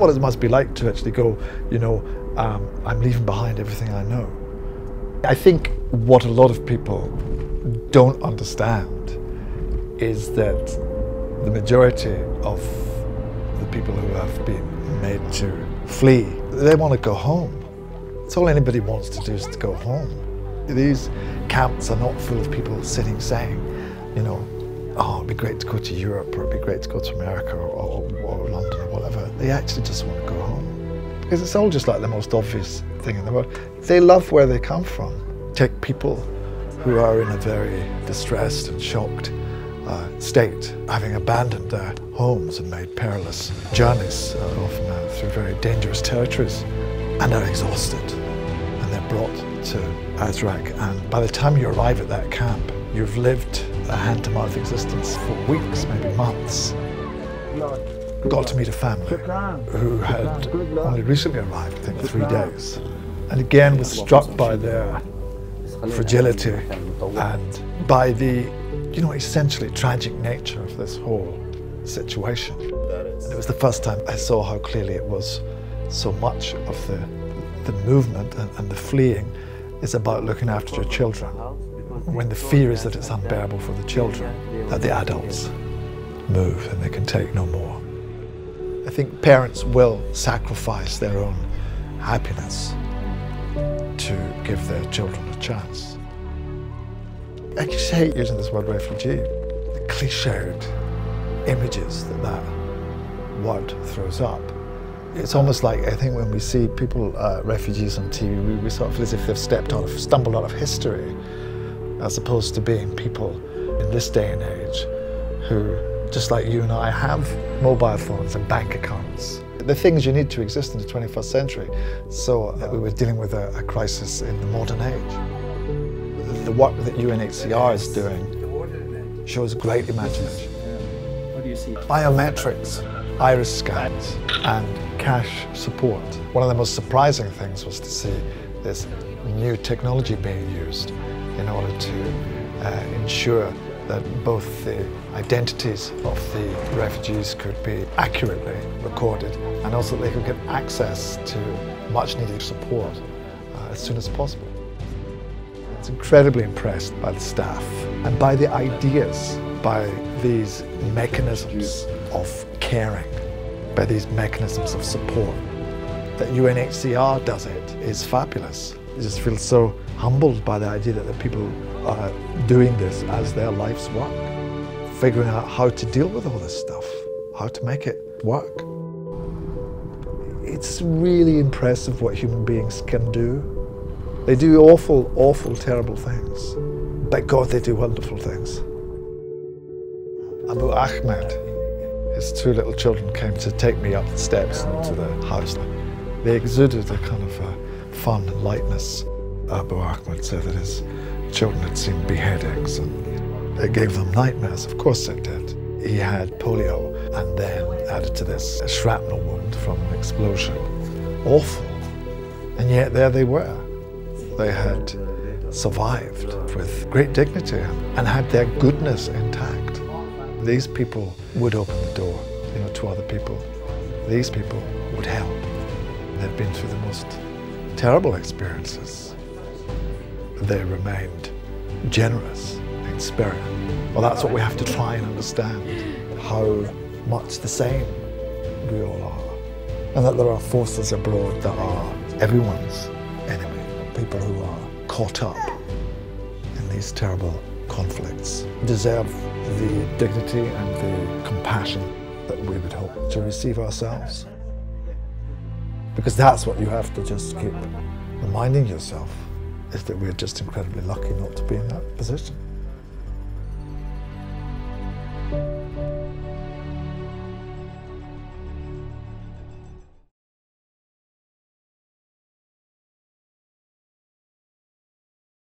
what it must be like to actually go, you know, um, I'm leaving behind everything I know. I think what a lot of people don't understand is that the majority of the people who have been made to flee, they want to go home. It's all anybody wants to do is to go home. These camps are not full of people sitting saying, you know, oh, it'd be great to go to Europe or it'd be great to go to America or, or, or London. They actually just want to go home. Because it's all just like the most obvious thing in the world. They love where they come from. Take people who are in a very distressed and shocked uh, state, having abandoned their homes and made perilous journeys, uh, often uh, through very dangerous territories, and are exhausted. And they're brought to Azraq, and by the time you arrive at that camp, you've lived a hand-to-mouth existence for weeks, maybe months. Got to meet a family who had only recently arrived, I think three days, and again was struck by their fragility and by the, you know, essentially tragic nature of this whole situation. And it was the first time I saw how clearly it was so much of the, the movement and, and the fleeing is about looking after your children. When the fear is that it's unbearable for the children, that the adults move and they can take no more. I think parents will sacrifice their own happiness to give their children a chance. I just hate using this word refugee. The cliched images that that word throws up. It's almost like I think when we see people, uh, refugees on TV, we, we sort of feel as if they've stepped out of, stumbled out of history, as opposed to being people in this day and age who, just like you and I, have mobile phones and bank accounts the things you need to exist in the 21st century. So uh, we were dealing with a, a, crisis in the modern age. The work that UNHCR is doing shows great imagination. Biometrics, iris scans, and cash support. One of the most surprising things was to see this new technology being used in order to uh, ensure that both the identities of the refugees could be accurately recorded and also they could get access to much needed support uh, as soon as possible. I was incredibly impressed by the staff and by the ideas, by these mechanisms of caring, by these mechanisms of support. That UNHCR does it is fabulous. I just feel so humbled by the idea that the people are doing this as their life's work, figuring out how to deal with all this stuff, how to make it work. It's really impressive what human beings can do. They do awful, awful, terrible things. But God, they do wonderful things. Abu Ahmed, his two little children came to take me up the steps into the house. They exuded a kind of a fun and lightness. Abu Ahmed said that his children had seen beheadings and it gave them nightmares. Of course it did. He had polio and then added to this a shrapnel wound from an explosion. Awful. And yet there they were. They had survived with great dignity and had their goodness intact. These people would open the door you know, to other people. These people would help. They'd been through the most terrible experiences, they remained generous in spirit. Well, that's what we have to try and understand, how much the same we all are. And that there are forces abroad that are everyone's enemy, people who are caught up in these terrible conflicts, deserve the dignity and the compassion that we would hope to receive ourselves. Because that's what you have to just keep reminding yourself is that we're just incredibly lucky not to be in that position.